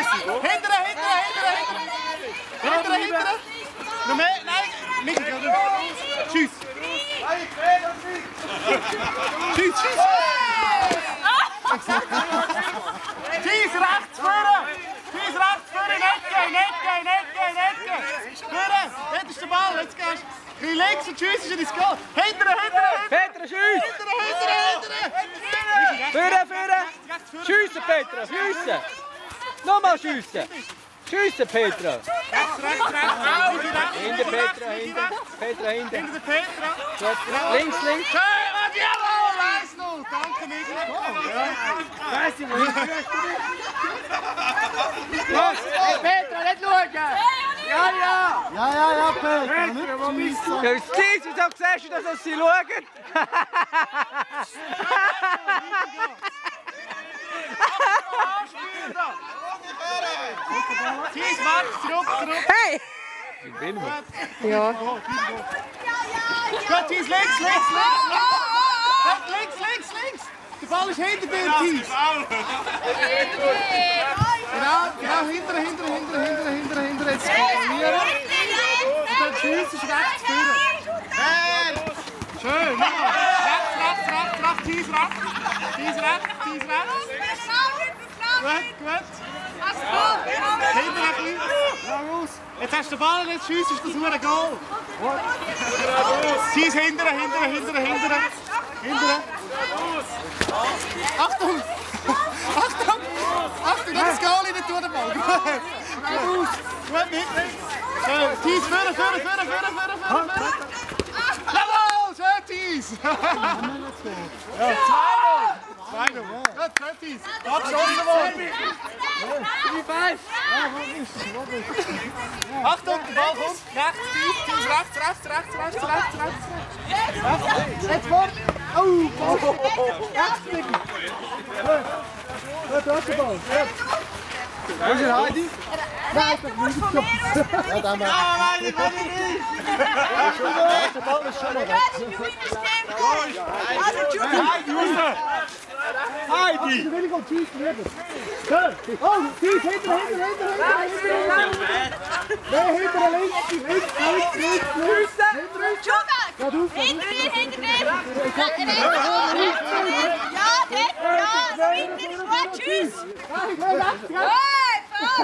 Hintere, hintere, hintere, hintere. Hintere, hintere. Noch mehr, nein, links? Tschüss. Tschüss, tschüss. Tschüss, rechts vorne. Tschüss, rechts vorne, nicht gehen, nicht gehen. Vorne, dort ist der Ball, jetzt gehst du. Ein links und tschüss ist er ins Goal. Hintere, hintere, hintere. Petra, schieß! Hintere, hintere, hintere. Führen, führen! Schiessen, Petra, schiessen! Nochmal schiessen! Schiessen, Petra! Rechts, rechts, rechts. Hinter Petra, hinter. Petra, hinter. Hinter der Petra. Links, links. Schön, jawohl, 1-0. Danke, Miguel. Weiss ich nicht. Petra, nicht schauen! Ja, ja! Ja, ja, ja, Petra, nicht schiessen. Ja, ist dies, wieso siehst du, dass sie schauen? Tschüss, Max, zurück, zurück. Hey! Ich bin Ja. Gut, tschüss, links, links, links. Links, links, links, links. Der Ball ist hinter dir, Tschüss. Genau, genau, hinter, hinter, hinter, hinter, hinter, hinter. Jetzt kontrollieren. Und dann Tschüss ist rechts führen. Hey, schön, nochmal. Rechts, rechts, rechts, rechts, Tschüss, rechts. Tschüss, rechts, Tschüss, rechts. Gut, gut. Jetzt hast du den Ball, jetzt schiessst ist das ein Goal. Schieß hinter, hinter, hinter, hinter. Hinter. Achtung! Achtung! Achtung, das ist Goal nicht tun, der Ball. Gut. Gut, gut, nicht, nicht. Schön. Schieß, führen, führen, führen, führen, führen, führen, führen. Jawohl, schön, Thies. Ja, Final, man. Good, 30s. Box on the wall. 3-5. Ja, wat is het? Achtung, de bal rond. Rechts, rechts, rechts, rechts, rechts, rechts, rechts, rechts. Zet voor. Oh, bal. Rechts klikken. Goed, dat is de bal. Hoe is het, Heidi? Ja, ik heb het niet gekocht. Ja, dan maar. Ja, Heidi, wat is het? De bal is zomaar. Ja, Heidi, jongen. Heidi, jongen. Hi, Dee. Oh, really go cheese forever. Oh, cheese, hit Hinter, hinter, it. Nee, hinter, alleen. Hit, hinter, hit, hinter! Dat hoeft Ja, dit. Ja, schiet is goed.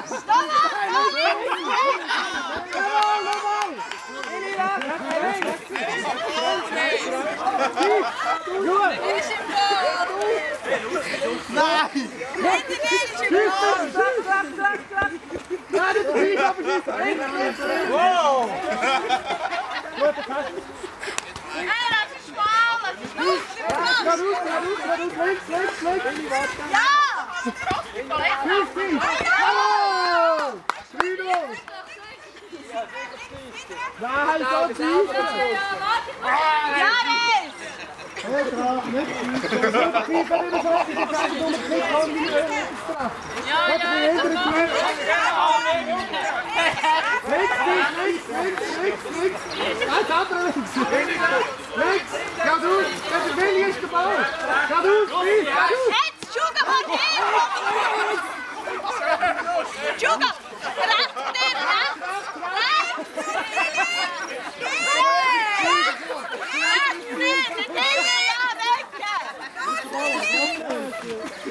Stop. Kom op, kom op. Dit is Goal! tschüss, tschüss. Nein, nicht tschüss, aber tschüss. Links, links, links. Wow. Guter Pass. Hey, das ist schmal, das ist los, Ja, raus, ja, raus, ja, raus. Links, links, links. Ja! Tschüss, tschüss. Jawohl. Ik ben in de vraag, ik heb de straat. Ja, ja, ja. Wat een kleur. Links. Hij ga doen. Met de is de bal. Ga doen, ga doen. Het, zoek maar.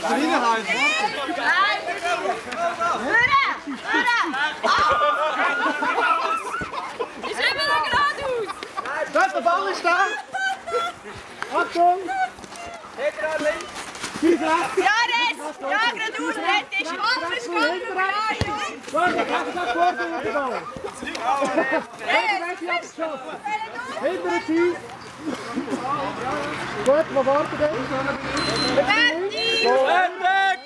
Vriendenhuis. Hurra! Hurra! Je zegt wel dat ik het aan doe. Dat de bal is daar. Achtung. Zeker aan links. Ja, Res! Ja, ik doe het! Het is anders komen, ja, joh! Wacht, ik ga het kort in de bal! Hinder het hier! Goed, we wachten dan! Erdek!